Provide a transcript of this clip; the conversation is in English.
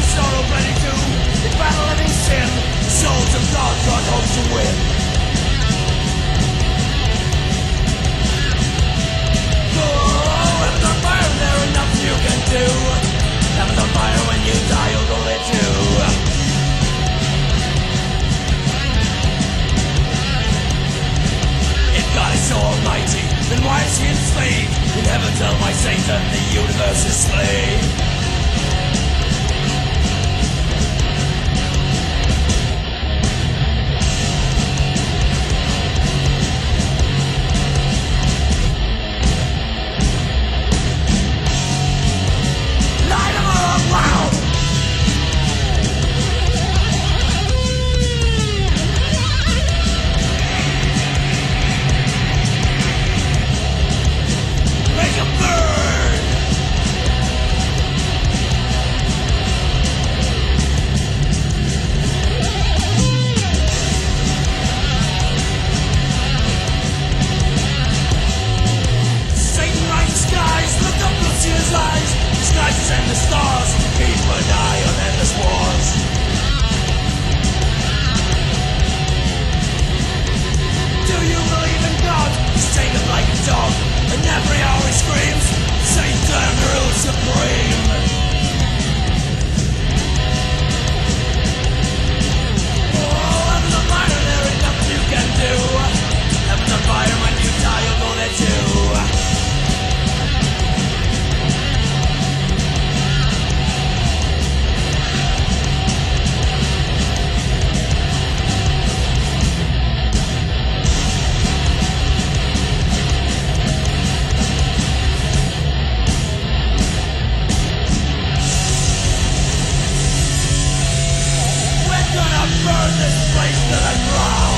and sorrow bloody doom In battle and sin. Souls of God God hopes to win. Oh, heaven's on fire there enough you can do. Heaven's on fire when you die you'll go there too. If God is so almighty Then why is he enslaved? In heaven tell my Satan the universe is slave Skies and the burn this place to the ground.